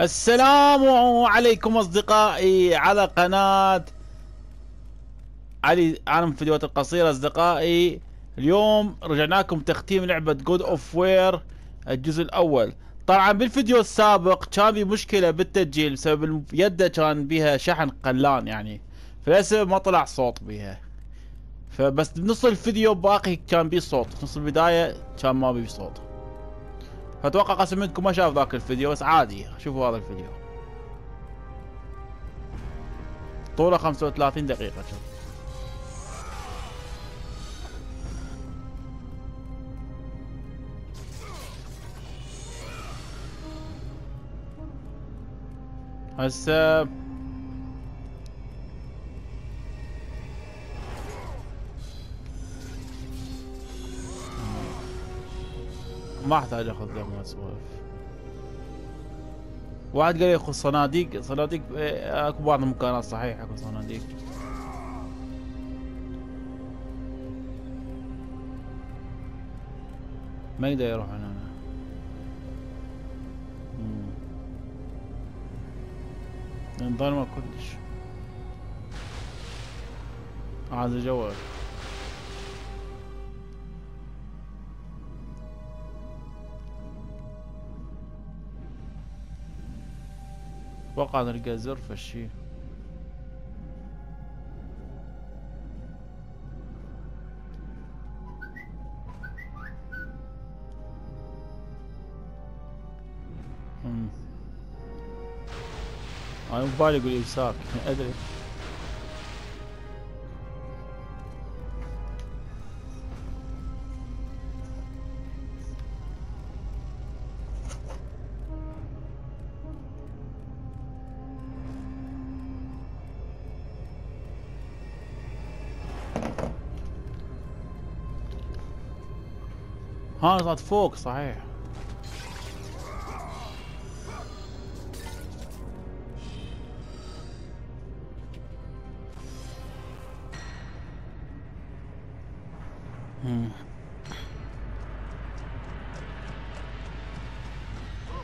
السلام عليكم أصدقائي على قناة علي عالم الفيديوهات القصيرة. أصدقائي اليوم رجعناكم تختيم لعبة God of War الجزء الأول. طبعا بالفيديو السابق كان في مشكلة بالتسجيل بسبب يده كان بها شحن قلان يعني فللأسف ما طلع صوت بها. فبس بنص الفيديو باقي كان بيه صوت نص البداية كان ما بيه صوت. فأتوقع قسم منكم ما شاف ذاك الفيديو بس عادي. شوفوا هذا الفيديو. طوله 35 دقيقة. شوف هسه ما احتاج اخذ دم اسولف واحد قال لي اخذ صناديق صناديق إيه، أكو بعض المكانات صحيح أكو صناديق. ما يقدر يروح هنا. ظلمة كلش. هذا جوال. أتوقع نلقى زر فشي أنا ببالي يقول إمساك أدري. ها صارت فوق صحيح.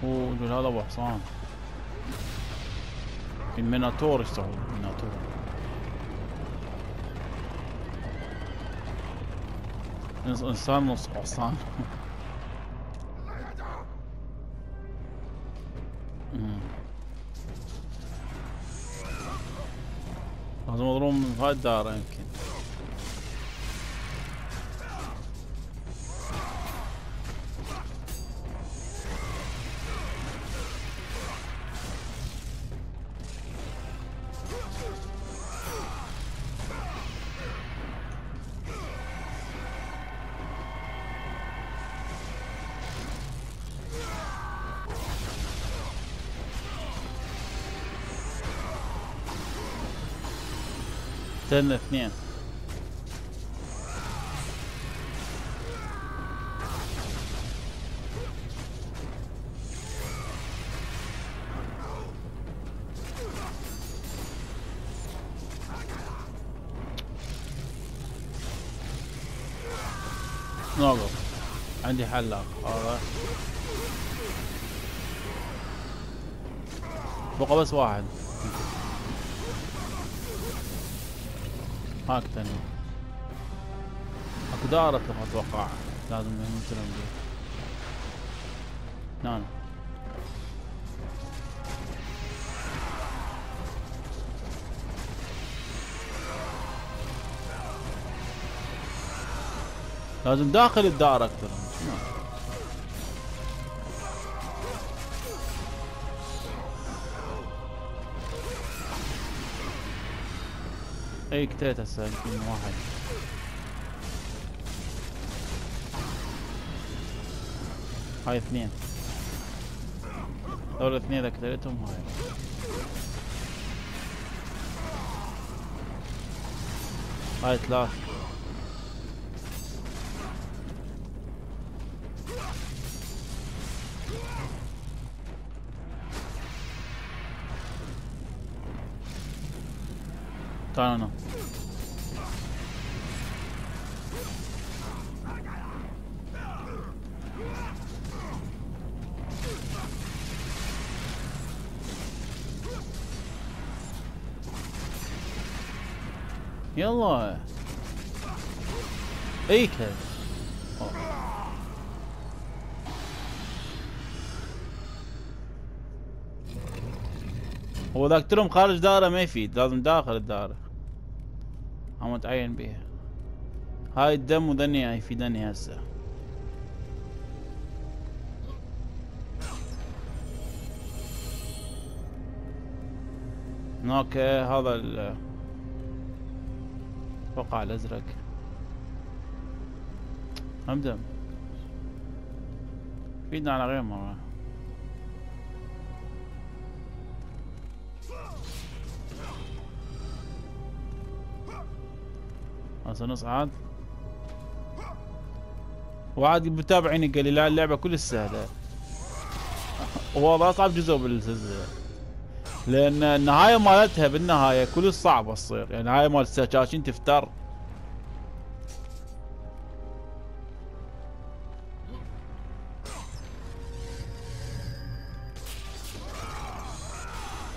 أوه هذا أبو حصان. ال Minotaur يشتغل ال Minotaur. انسان نص حصان لازم اضربهم من هاي الدائرة يمكن. قتلنا اثنين. نوقف عندي حل هذا بقى بس واحد. هاك ثاني أكو دارة أتوقع. لازم مثلا نعم. لازم داخل الدار أكثر. أي قتلت هسه يمكن واحد. هاي اثنين. دول اثنين إذا قتلتهم هاي. هاي ثلاث تعال هنا يلا ايك هو ذاك ترم خارج داره ما يفيد لازم داخل الداره متعين بيها. هاي الدم وذني يفيدني هسه. هناك هذا ال الأزرق. هم دم. فيدنا على غير مرة. هسه نصعد وعاد متابعيني قال لي لا اللعبة كلش سهلة. وهذا أصعب جزء بالسلسلة. لأن النهاية مالتها بالنهاية كلش صعبة تصير. يعني النهاية مال السكاكين تفتر؟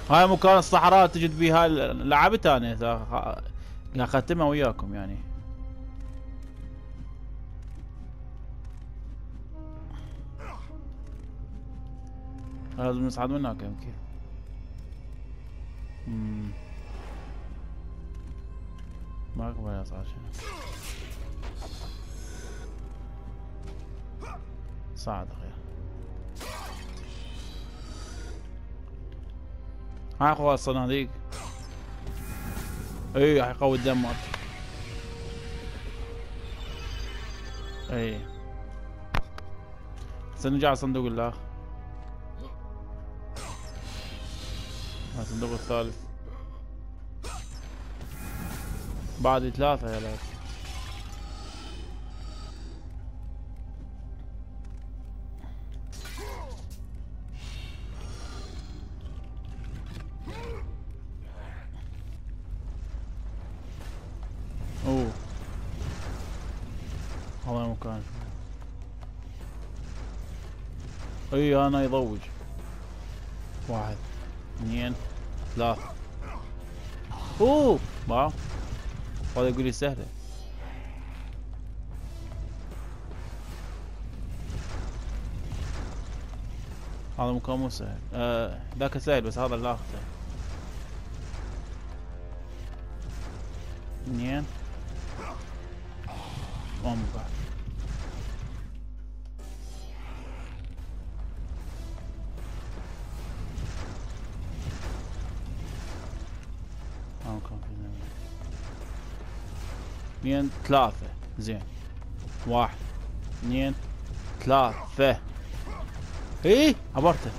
هاي مكان الصحراء تجد بيها لعبت أنا اختمها وياكم يعني. لازم نصعد من هناك يمكن ما أقبل اصعد صعد أخي. ها اخوة الصناديق. اي حيقوي الدم مالتك اي سنرجع صندوق الاخ الصندوق الثالث. بعد ثلاثة يا لاد مكان اي أنا يضوج. واحد. اثنين. ثلاثة اوه واو هذا يقول لي سهلة. هذا مكان مو سهل. آه ذاك سهل بس هذا الآخر سهل. اثنين ثلاثة. زين. واحد اثنين ثلاثة. إيه؟ عبرته.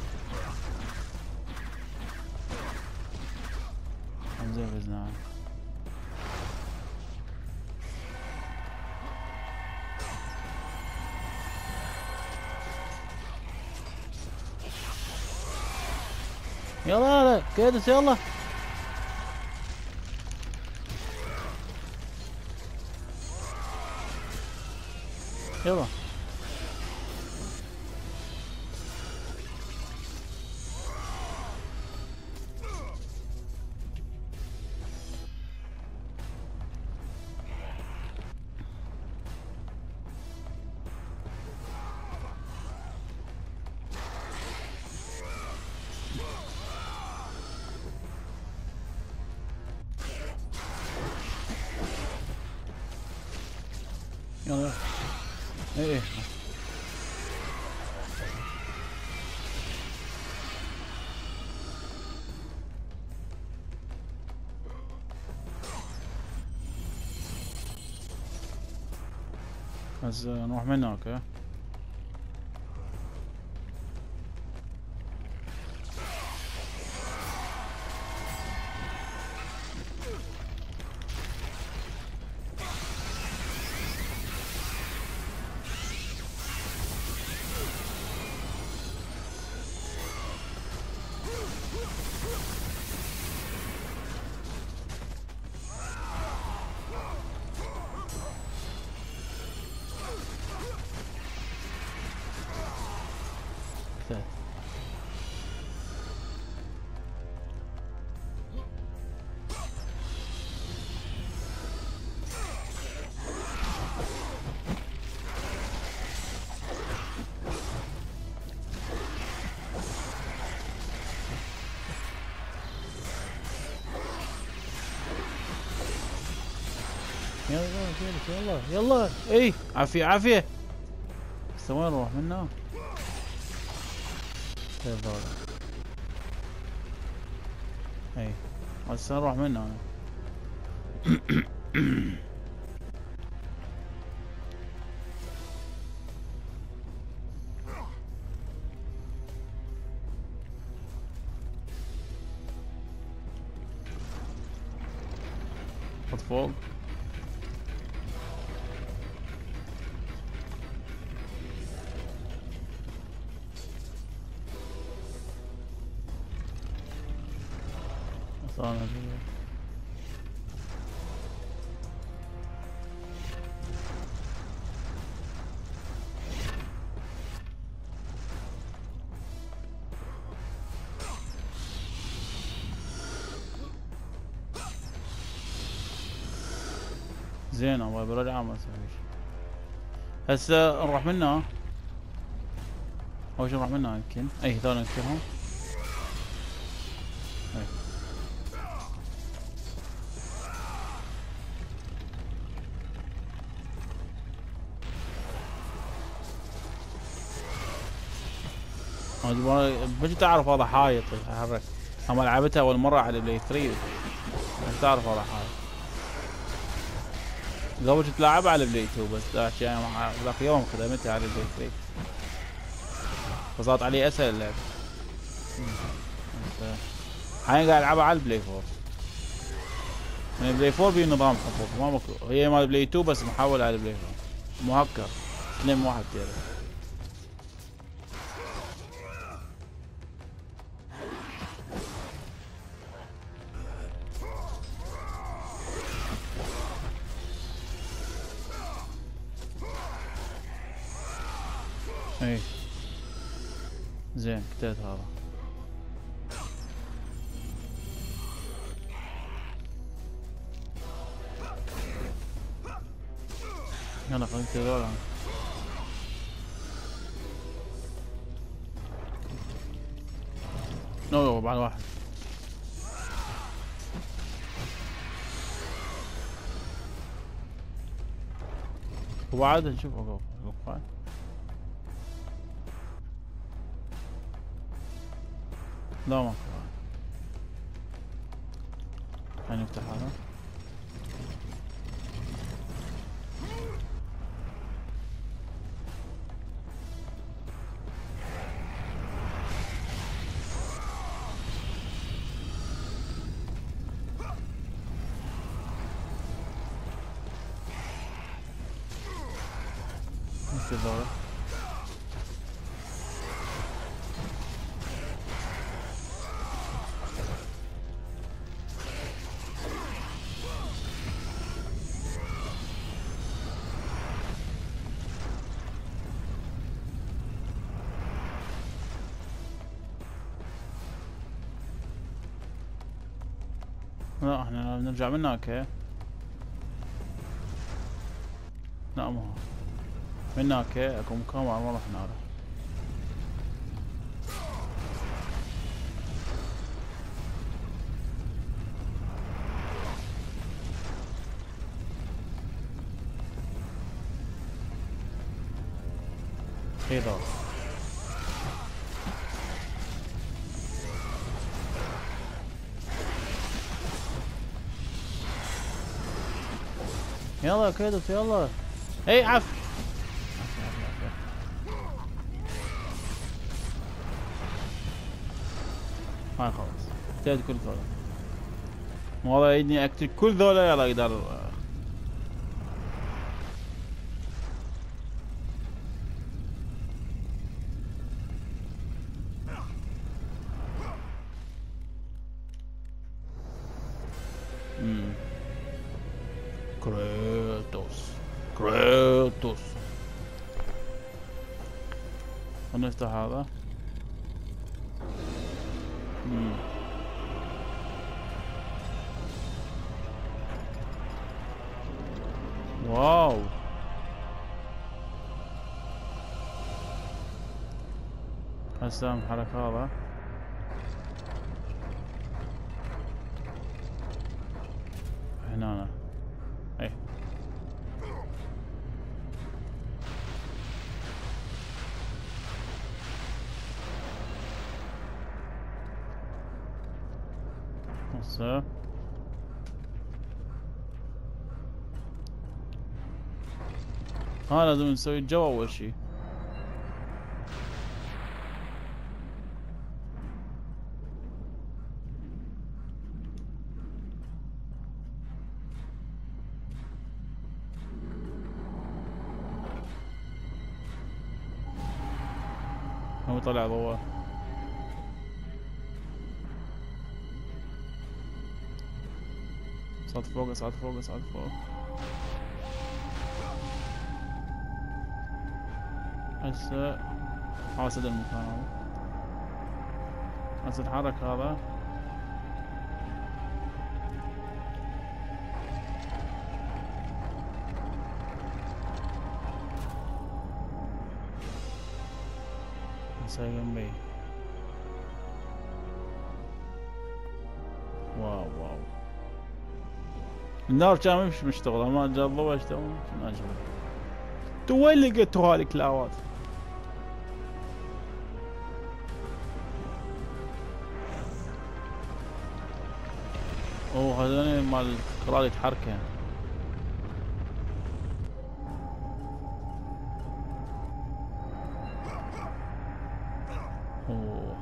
زين فزنا يلا يلا. كيدس يلا. يلا يلا إيه. نروح من هناك يلا يلا يلا اي عافية عافية. بس وين نروح منه؟ هذول اي هسه نروح منه أنا؟ فوق زين ما أسوي شيء. هسه نروح منها؟ أول شيء نروح منها يمكن. أي هذول نذكرهم بجي تعرف هذا حايط يتحرك اما لعبتها أول مرة على بلاي 3 تعرف هذا حايط قبل كنت لاعبها على Play 2 بس ذاك يوم ختمتها على Play 3 فصارت علي أسهل اللعبه حاليا قاعد ألعبها على ال Play 4 من ال Play 4 في نظام حقوق. ما مكو هي مال Play 2 بس محول على ال Play 4 مهكر. اثنين واحد تيرا قتلت هذا يلا خلينا نقتل ذولا نو بعد واحد. وبعد نشوف وقف لا ما خلينا نفتح هذا. لا إحنا بنرجع من هناك لا مو من هناك اكو مكان ما رحنا له خير يلا كيدس يلا. اي عف. هاي خلاص. قتلت كل ذولا والله إني أقتل كل ذولا يلا أقدر نفتح هذا. واو. هسه حركة هذا هنا أنا. إيه هسه ها لازم نسوي الجو أول شي. هو طلع ضوء. صعد فوق صعد فوق صعد فوق. هسه حاسد المكان هذا هسه اتحرك هذا. هسه جنبي. واو واو. النار كان مش مشتغلة ما جا الضوء اشتغل ما اشتغل تو وين اوه هذول مال كرال يتحركن أوه.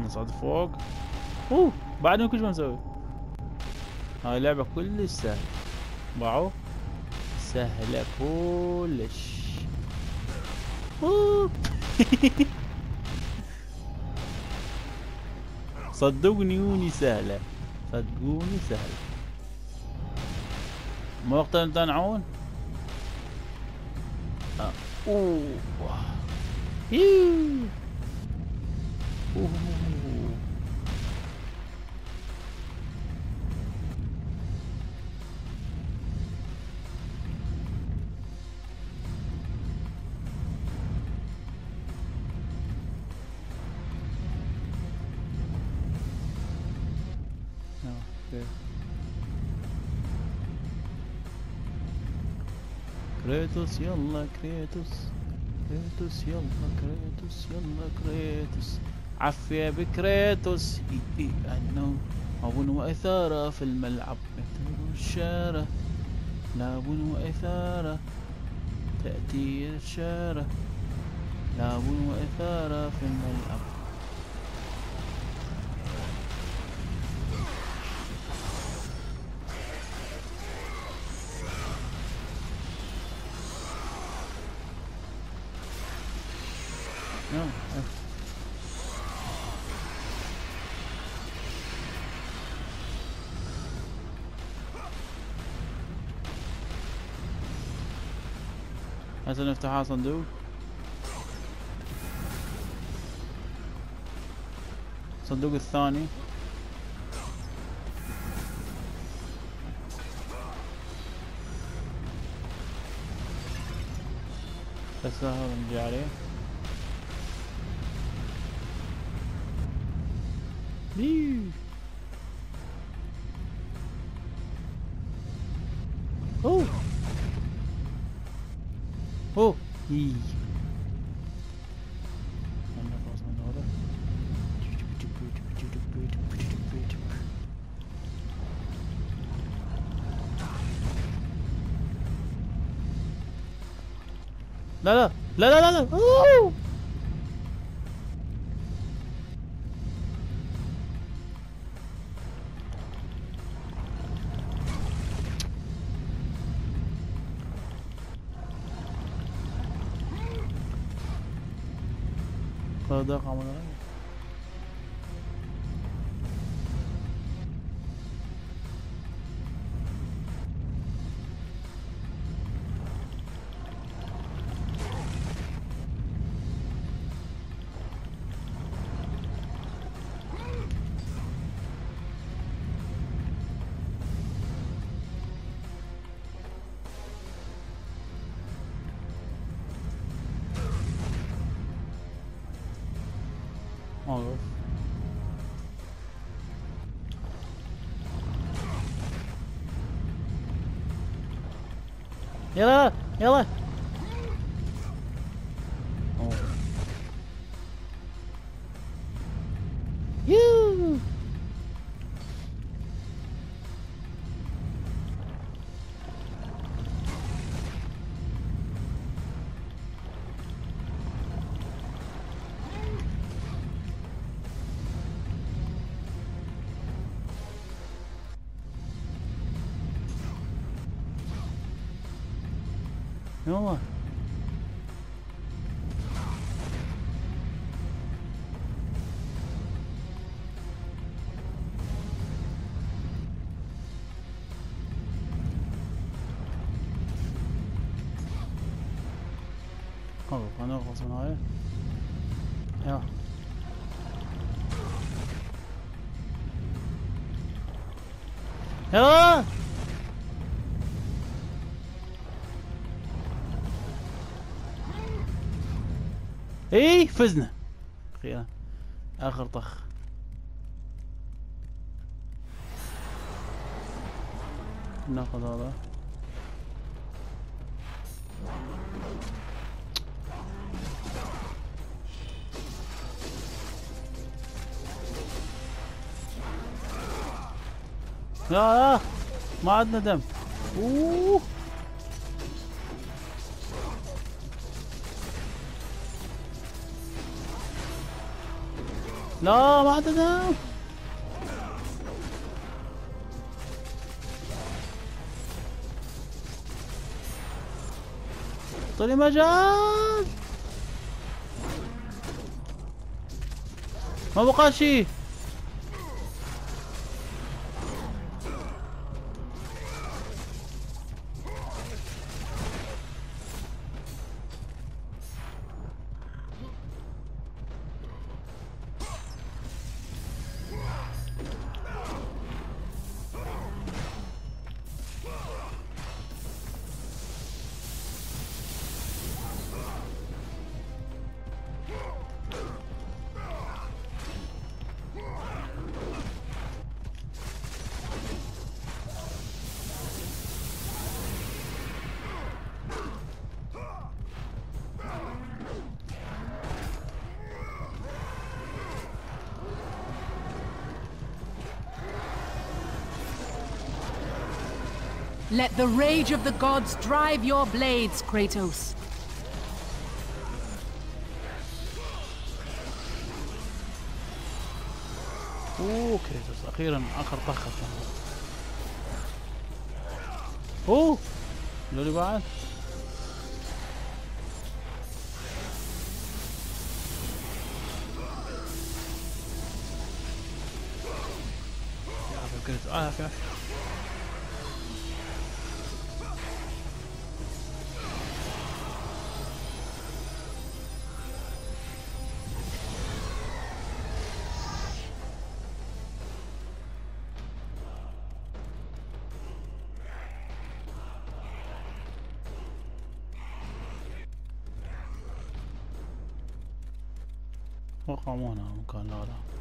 نصعد فوق. أوه. بعد كل شو نسوي هاي لعبة كلش سهلة باعوا سهلة كلش. صدقني يوني سهلة. صدقوني سهلة. ما وقت تنعون آه. أوه. أوه. كريتوس يلا كريتوس كريتوس يلا كريتوس يلا كريتوس عفية بكريتوس اي اي انه هون واثارة في الملعب يقتلوا الشارة لعب واثارة تأتي الشارة لعب واثارة في الملعب هسه نفتحها صندوق. الصندوق الثاني. هسه هذا نجي عليه. Wee. Oh. Yee. Mana pas mana ora? لا لا لا لا لا لا orada kamera. يلا يلا يلا اوه اي فزنا. أخيرا آخر طخ. ناخذ هذا. لا لا ما عندنا دم. أوه. لا ما عندنا دم اعطوني مجال ما بقى شيء. Let the rage of the gods drive your blades, Kratos. اوه كريتوس أخيرا آخر طخه أوه! لولي بعد. يا أخي كريتوس آه هنا مكان لا لا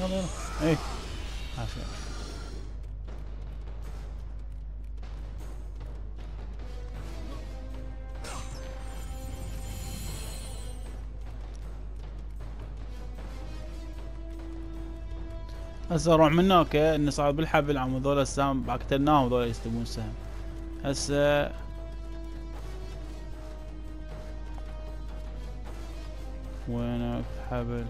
يلا يلا إيه عافية هسه أروح من هناك اني صار بالحبل عم هذول السهم قتلناهم هذول يستلمون سهم. هسه وينك حبل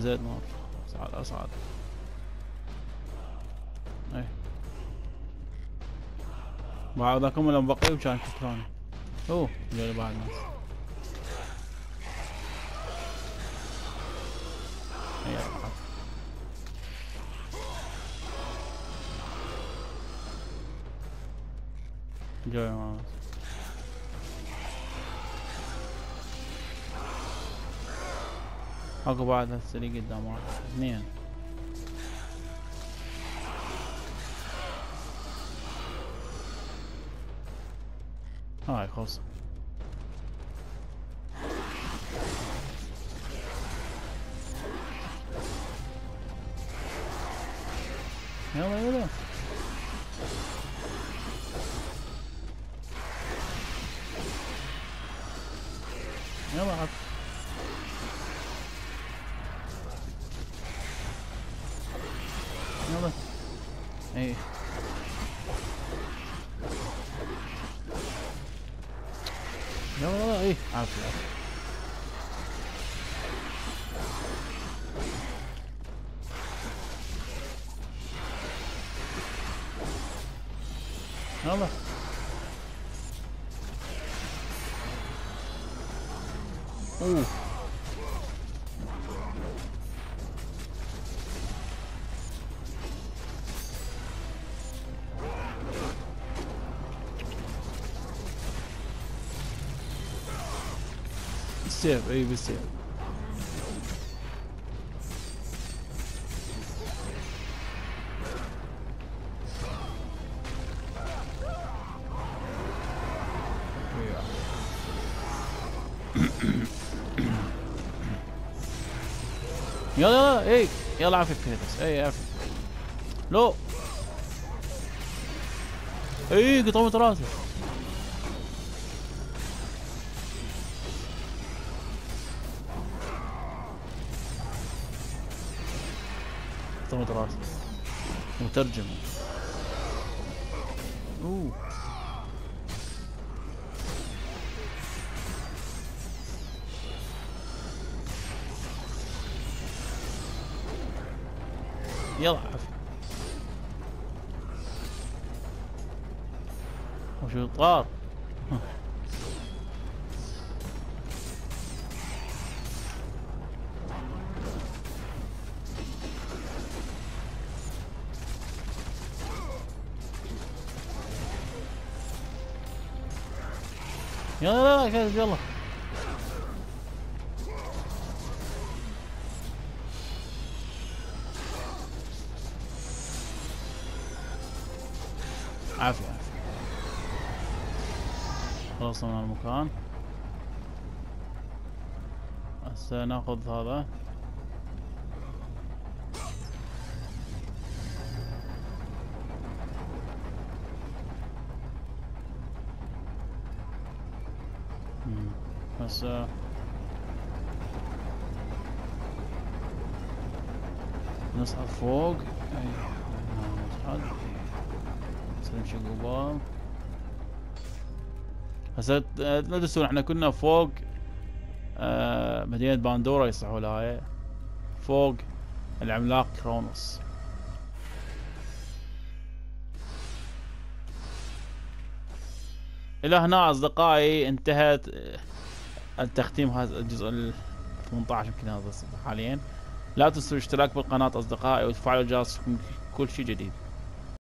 زاد نار أصعد أصعد. اي بعد ذاكم لما بقي وكان كثراني أوه جاي بعد ناس. جاي ناس اكو بعد اللي قدام واحد. اثنين. هاي خلص يلا اوه بالسيف اي بالسيف عافيك كذا بس اي عافيك لو اي قطعوا راسه قطعوا راسه مترجم. أوه. عافية وشو طار؟ يلا يلا يلا. من المكان. هسه ناخذ هذا. هسه. نصعد فوق. أي. نصعد نمشي قبال. هسه لا تنسون إحنا كنا فوق آه مدينة باندورا يصحوا لها فوق العملاق كرونوس إلى هنا أصدقائي انتهت آه، التختيم هذا الجزء ال 18 يمكن هذا حاليا. لا تنسوا الاشتراك بالقناة أصدقائي وتفعلوا الجرس كل شيء جديد.